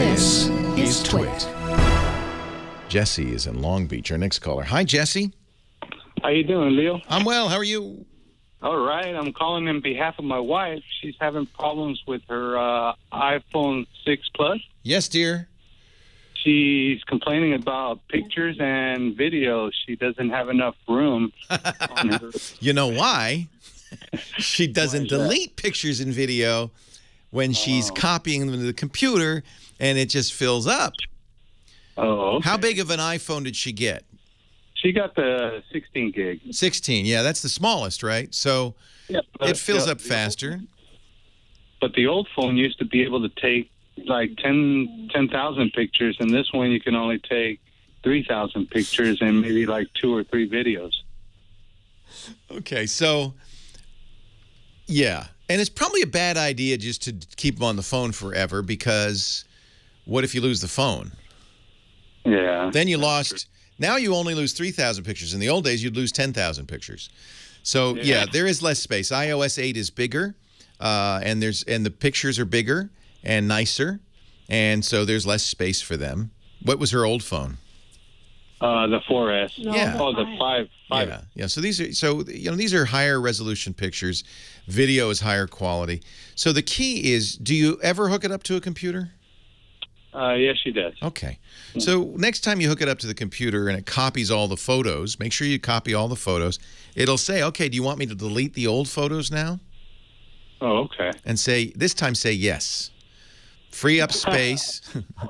This is Twit. Jesse is in Long Beach. Our next caller. Hi, Jesse. How you doing, Leo? I'm well. How are you? All right. I'm calling in behalf of my wife. She's having problems with her uh, iPhone 6 Plus. Yes, dear. She's complaining about pictures and videos. She doesn't have enough room on her. You know why? she doesn't Why is that? delete pictures and video when she's oh. copying them to the computer and it just fills up. Oh, okay. How big of an iPhone did she get? She got the 16 gig. 16. Yeah, that's the smallest, right? So Yep. it fills the- up faster. But the old phone used to be able to take like 10 10,000 pictures, and this one you can only take 3,000 pictures and maybe like two or three videos. Okay, so yeah, and it's probably a bad idea just to keep them on the phone forever because what if you lose the phone? Yeah. Then you lost. Now you only lose three thousand pictures. In the old days, you'd lose ten thousand pictures. So yeah. Yeah. there is less space. iOS eight is bigger, uh, and there's and the pictures are bigger and nicer, and so there's less space for them. What was her old phone? Uh, the 4S. Yeah. Oh, the 5. 5. Yeah, yeah. So these are so you know these are higher resolution pictures. Video is higher quality. So the key is, do you ever hook it up to a computer? Uh, yes, she does. Okay. So next time you hook it up to the computer and it copies all the photos, make sure you copy all the photos. It'll say, "Okay, do you want me to delete the old photos now?" Oh, okay. And say this time say yes. Free up space.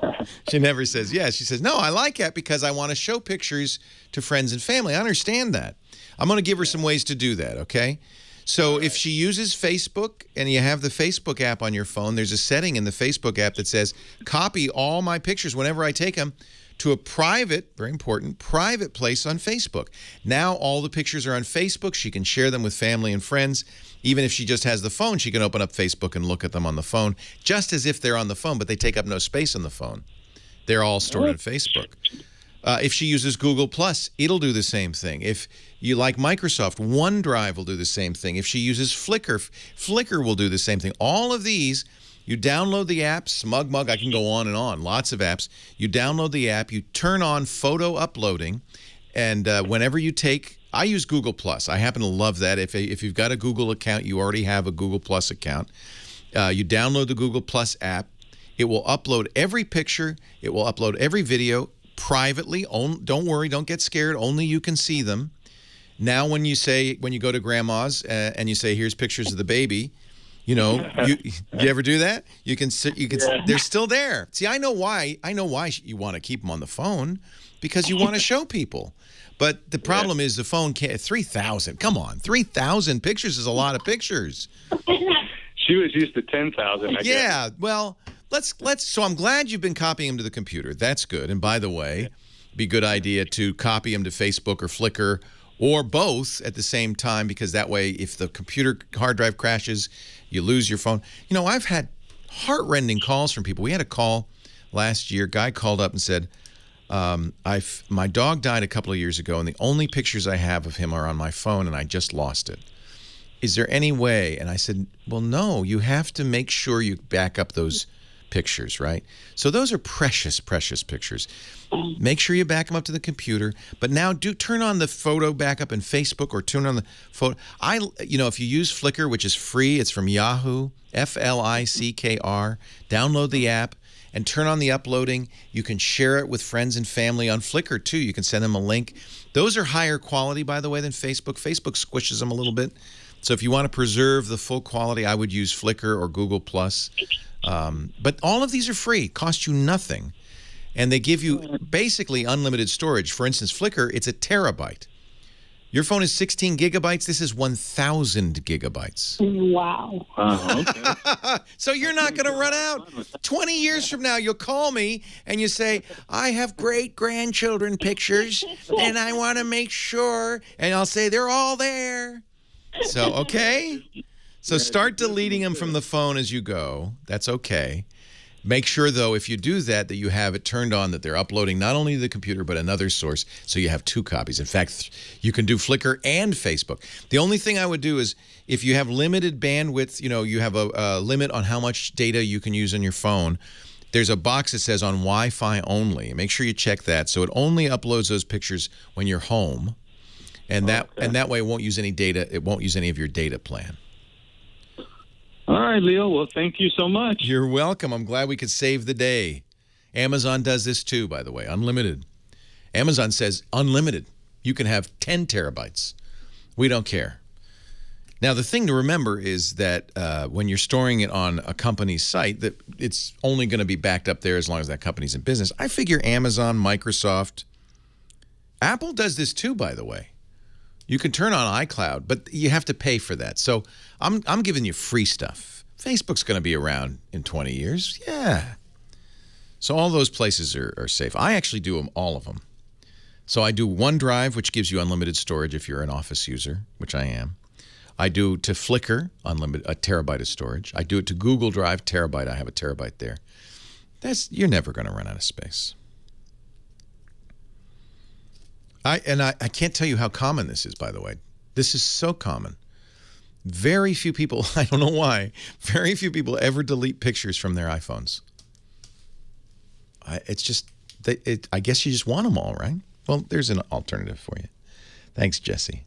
she never says yes. She says, "No, I like that because I want to show pictures to friends and family." I understand that. I'm going to give her some ways to do that, okay? So if she uses Facebook and you have the Facebook app on your phone, there's a setting in the Facebook app that says copy all my pictures whenever I take them to a private, very important, private place on Facebook. Now all the pictures are on Facebook. She can share them with family and friends. Even if she just has the phone, she can open up Facebook and look at them on the phone, just as if they're on the phone, but they take up no space on the phone. They're all stored on Facebook. Uh, if she uses Google Plus, it'll do the same thing. If you like Microsoft, OneDrive will do the same thing. If she uses Flickr, Flickr will do the same thing. All of these, you download the app, SmugMug. I can go on and on, lots of apps. You download the app, you turn on photo uploading, and uh, whenever you take, I use Google Plus. I happen to love that. If, if you've got a Google account, you already have a Google Plus account. Uh, you download the Google Plus app. It will upload every picture. It will upload every video privately. On, don't worry. Don't get scared. Only you can see them. Now, when you say when you go to grandma's uh, and you say, "Here's pictures of the baby," you know, you you ever do that? You can sit. You can. They're still there. See, I know why. I know why you want to keep them on the phone because you want to show people. But the problem is the phone can't. Three thousand. Come on, three thousand pictures is a lot of pictures. She was used to 10,000, I guess. Yeah, well, let's let's. So I'm glad you've been copying them to the computer. That's good. And by the way, be a good idea to copy them to Facebook or Flickr or both at the same time because that way, if the computer hard drive crashes, you lose your phone. You know, I've had heartrending calls from people. We had a call last year. Guy called up and said. Um, I've my dog died a couple of years ago, and the only pictures I have of him are on my phone, and I just lost it is there any way? And I said, well, no, you have to make sure you back up those pictures, right? So those are precious, precious pictures. Make sure you back them up to the computer. But now do turn on the photo backup in Facebook or turn on the photo. I, you know, if you use Flickr, which is free, it's from Yahoo, F L I C K R. Download the app and turn on the uploading. You can share it with friends and family on Flickr too. You can send them a link. Those are higher quality, by the way, than Facebook. Facebook squishes them a little bit. So if you want to preserve the full quality, I would use Flickr or Google Plus. Um, but all of these are free, cost you nothing, and they give you basically unlimited storage. For instance, Flickr, it's a terabyte. Your phone is 16 gigabytes. This is 1,000 gigabytes. Wow. Oh, okay. So you're not going to run out. 20 years from now, you'll call me and you say, I have great grandchildren pictures and I want to make sure. And I'll say, they're all there. So, okay. So start deleting them from the phone as you go. That's okay. Make sure, though, if you do that, that you have it turned on that they're uploading not only to the computer, but another source, so you have two copies. In fact, you can do Flickr and Facebook. The only thing I would do is if you have limited bandwidth, you know, you have a, a limit on how much data you can use on your phone, there's a box that says on Wi-Fi only. Make sure you check that. So it only uploads those pictures when you're home, and that Okay. and that way it won't use any data. It won't use any of your data plan. All right, Leo. Well, thank you so much. You're welcome. I'm glad we could save the day. Amazon does this too, by the way, unlimited. Amazon says unlimited. You can have 10 terabytes. We don't care. Now, the thing to remember is that uh, when you're storing it on a company's site, that it's only going to be backed up there as long as that company's in business. I figure Amazon, Microsoft, Apple does this too, by the way. You can turn on iCloud, but you have to pay for that. So I'm, I'm giving you free stuff. Facebook's going to be around in 20 years. Yeah. So all those places are, are safe. I actually do them, all of them. So I do OneDrive, which gives you unlimited storage if you're an Office user, which I am. I do to Flickr, unlimited a terabyte of storage. I do it to Google Drive, terabyte. I have a terabyte there. That's you're never going to run out of space. I and I, I can't tell you how common this is, by the way. This is so common. Very few people, I don't know why, very few people ever delete pictures from their iPhones. I, it's just, they, it, I guess you just want them all, right? Well, there's an alternative for you. Thanks, Jesse.